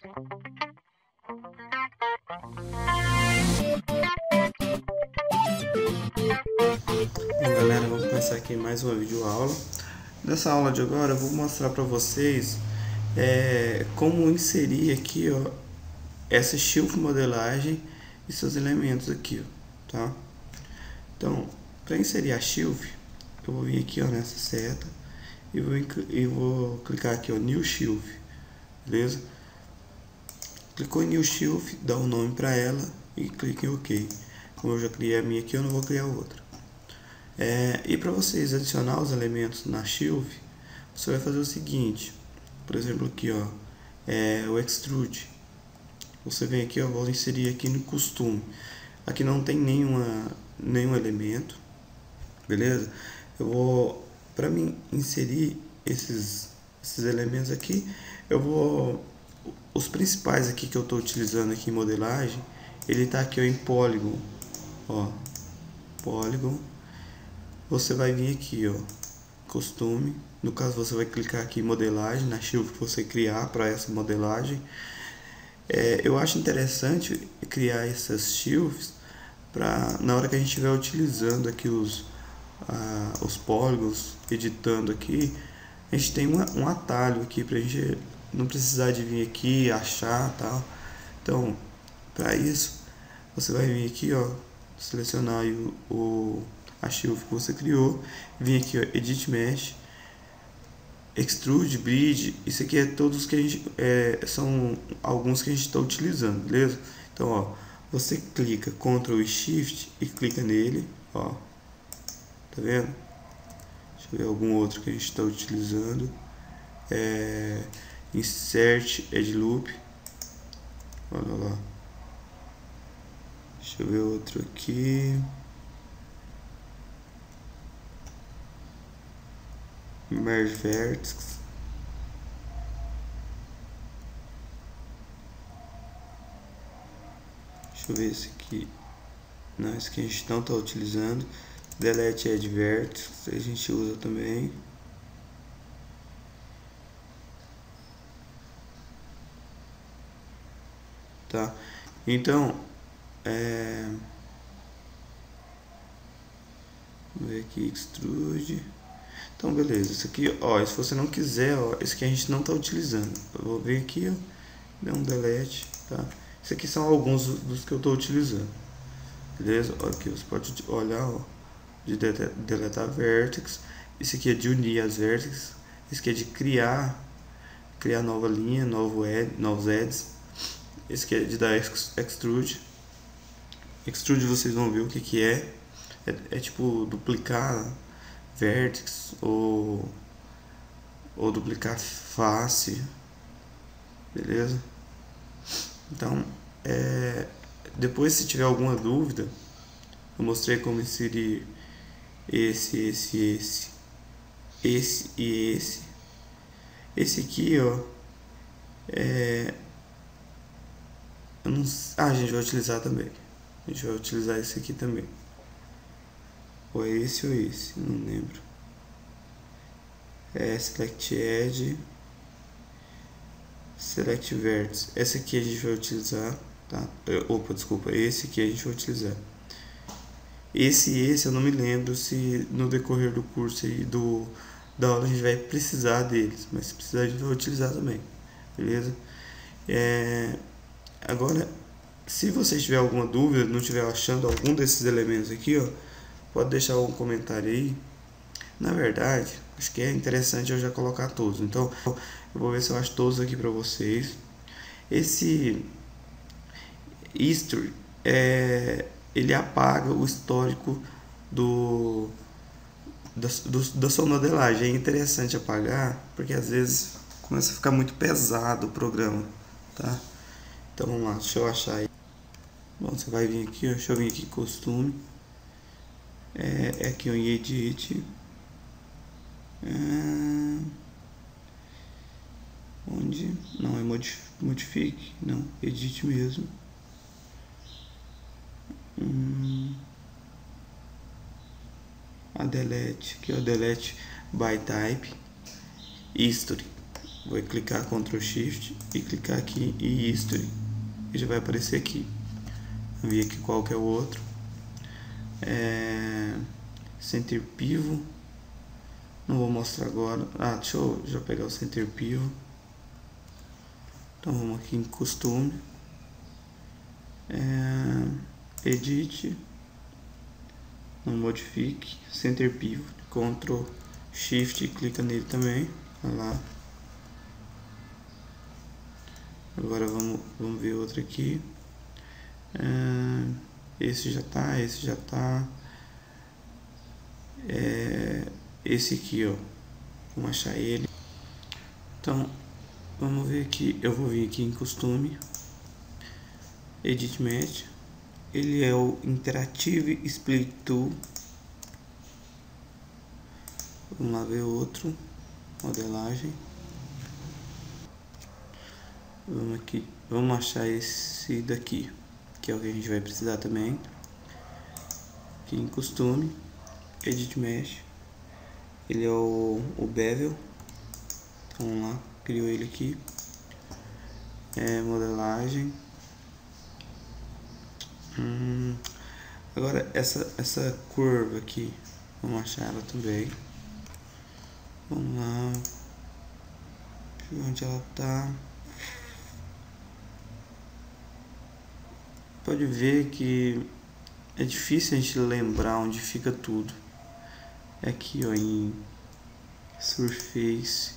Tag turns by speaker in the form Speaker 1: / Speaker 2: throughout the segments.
Speaker 1: Bom galera, vamos começar aqui mais uma videoaula. Nessa aula de agora eu vou mostrar para vocês é, como inserir aqui ó, essa shelf modelagem e seus elementos aqui, ó, tá? Então, para inserir a shelf, eu vou vir aqui ó, nessa seta e vou, e vou clicar aqui ó, New Shelf, beleza? Clicou em New Shelf, dá um nome para ela e clique em OK. Como eu já criei a minha aqui, eu não vou criar outra. É, e para vocês adicionar os elementos na shelf, você vai fazer o seguinte, por exemplo aqui ó, é, o extrude. Você vem aqui, ó, vou inserir aqui no costume. Aqui não tem nenhuma, nenhum elemento, beleza? Eu vou, para mim inserir esses, esses elementos aqui, eu vou, os principais aqui que eu estou utilizando aqui em modelagem, ele está aqui ó, em Polygon, ó, Polygon você vai vir aqui, ó, costume. No caso, você vai clicar aqui em modelagem, na shelf que você criar para essa modelagem. É, eu acho interessante criar essas shelves para na hora que a gente estiver utilizando aqui os, ah, os polígonos, editando aqui, a gente tem uma, um atalho aqui para a gente não precisar de vir aqui achar tal. Então, para isso, você vai vir aqui, ó, selecionar o, o a shelf que você criou, vem aqui ó, Edit Mesh, Extrude, Bridge, isso aqui é todos que a gente, é, são alguns que a gente está utilizando, beleza? Então ó, você clica Ctrl e Shift e clica nele, ó, tá vendo? Deixa eu ver algum outro que a gente está utilizando, é, Insert Edge Loop, olha lá, deixa eu ver outro aqui. merge vertex. Deixa eu ver esse aqui. Não, esse aqui a gente não está utilizando. Delete add vertex a gente usa também tá então é vamos ver aqui extrude então, beleza. Isso aqui, ó, se você não quiser, ó, esse aqui a gente não está utilizando. Eu vou ver aqui, ó, dá um delete, tá? Isso aqui são alguns dos que eu estou utilizando. Beleza? Ó, aqui você pode olhar, ó, de deletar vertex. Esse aqui é de unir as vértices. Esse aqui é de criar, criar nova linha, novo ed, novos eds. Esse aqui é de dar extrude. Extrude vocês vão ver o que que é. É, é tipo duplicar vértice ou, ou duplicar face, beleza? Então, é, depois se tiver alguma dúvida, eu mostrei como inserir esse, esse, esse, esse e esse. Esse aqui, ó, é, eu não, ah, a gente vai utilizar também. A gente vai utilizar esse aqui também. Ou é esse ou esse, não lembro. É Select Edge. Select Vertex. Esse aqui a gente vai utilizar, tá? Opa, desculpa, esse aqui a gente vai utilizar. Esse e esse eu não me lembro se no decorrer do curso e do da aula a gente vai precisar deles, mas se precisar a gente vai utilizar também, beleza? É, agora, se você tiver alguma dúvida, não estiver achando algum desses elementos aqui, ó, pode deixar um comentário aí. Na verdade, acho que é interessante eu já colocar todos. Então, eu vou ver se eu acho todos aqui para vocês. Esse history é, ele apaga o histórico do da, do, da sua modelagem. É interessante apagar, porque às vezes começa a ficar muito pesado o programa, tá? Então vamos lá, deixa eu achar aí. Bom, você vai vir aqui, deixa eu vir aqui costume. É, é aqui o edit é, onde? Não é modifique. Não edit mesmo. Hum, a delete aqui o delete by type history. Vou clicar Ctrl Shift e clicar aqui em History. Já vai aparecer aqui. Ver aqui qual que é o outro. É... Center Pivot. Não vou mostrar agora. Ah, deixa eu já pegar o Center Pivot. Então vamos aqui em Costume. É... Edit. Não modifique. Center Pivot. Ctrl Shift clica nele também. Olha lá. Agora vamos, vamos ver outro aqui. É, esse já tá, esse já tá. É, esse aqui, ó. Vamos achar ele. Então, vamos ver aqui. Eu vou vir aqui em costume. Edit Match. Ele é o Interactive Split Tool. Vamos lá ver outro. Modelagem. Vamos aqui. Vamos achar esse daqui. Que é o que a gente vai precisar também. Aqui em costume. Edit Mesh. Ele é o, o bevel. Então vamos lá. Criou ele aqui. É, modelagem. Hum, agora essa, essa curva aqui. Vamos achar ela também. Vamos lá. Onde ela tá. Pode ver que é difícil a gente lembrar onde fica tudo. É aqui ó, em Surface.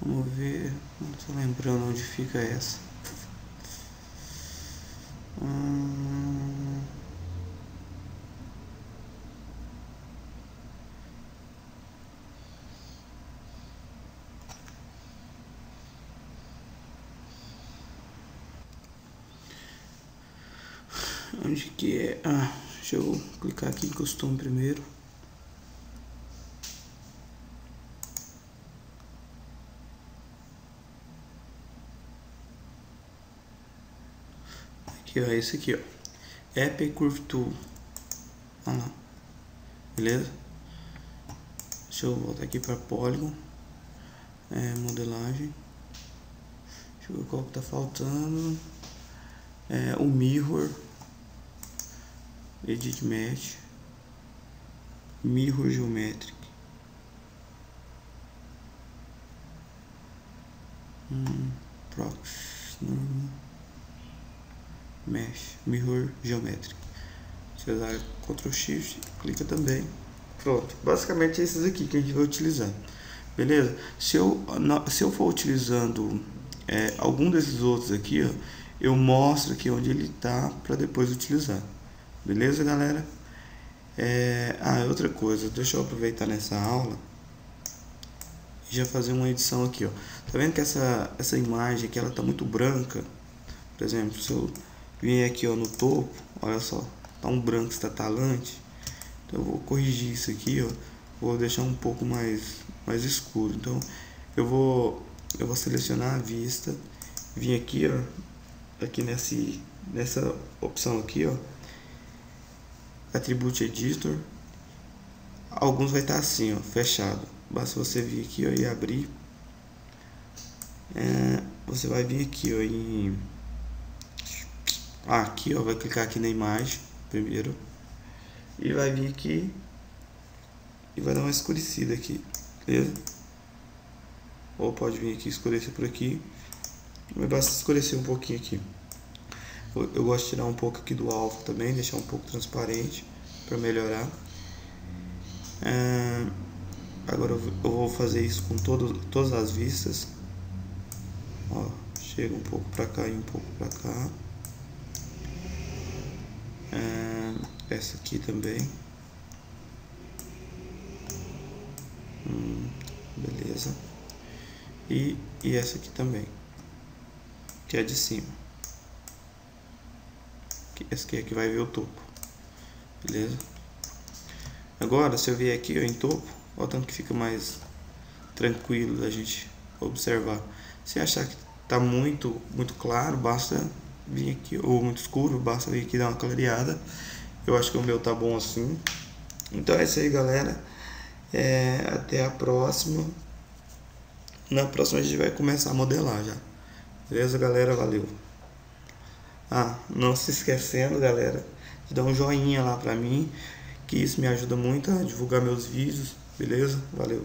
Speaker 1: Vamos ver, não estou lembrando onde fica essa. Hum... Onde que é? Ah, deixa eu clicar aqui em costume primeiro. Aqui, ó, esse aqui, ó. Epic Curve Tool. Olha lá. Beleza? Deixa eu voltar aqui para Polygon. É, modelagem. Deixa eu ver qual que tá faltando. É, o Mirror. Edit Mesh. Mirror Geometric. Hum, prox, mesh, mirror geometric. Você usar Ctrl Shift, clica também. Pronto, basicamente é esses aqui que a gente vai utilizar. Beleza? Se eu, se eu for utilizando é, algum desses outros aqui, ó, eu mostro aqui onde ele está para depois utilizar. Beleza, galera? É, ah, outra coisa, deixa eu aproveitar nessa aula e já fazer uma edição aqui, ó. Tá vendo que essa, essa imagem aqui, ela tá muito branca? Por exemplo, se eu Vem aqui ó, no topo, olha só, tá um branco estatalante. Então eu vou corrigir isso aqui, ó. Vou deixar um pouco mais, mais escuro. Então eu vou, eu vou selecionar a vista, vim aqui, ó, aqui nesse, nessa opção aqui, ó, Attribute Editor. Alguns vai estar assim, ó, fechado. Basta você vir aqui, ó, e abrir. É, você vai vir aqui, ó, em aqui ó, vai clicar aqui na imagem primeiro e vai vir aqui e vai dar uma escurecida aqui, beleza? Ou pode vir aqui escurecer por aqui, mas basta escurecer um pouquinho aqui. Eu gosto de tirar um pouco aqui do alvo também, deixar um pouco transparente para melhorar. Agora eu vou fazer isso com todo, todas as vistas. Ó, chega um pouco para cá e um pouco para cá. Essa aqui também. Hum, beleza. E, e essa aqui também. Que é de cima. Essa aqui é vai ver o topo. Beleza? Agora, se eu vier aqui ó, em topo, olha tanto que fica mais tranquilo da gente observar. Se achar que tá muito, muito claro, basta vir aqui, ou muito escuro, basta vir aqui dar uma clareada. Eu acho que o meu tá bom assim. Então é isso aí, galera. É, até a próxima. Na próxima a gente vai começar a modelar já. Beleza, galera? Valeu. Ah, não se esquecendo, galera, de dar um joinha lá pra mim, que isso me ajuda muito a divulgar meus vídeos, beleza? Valeu.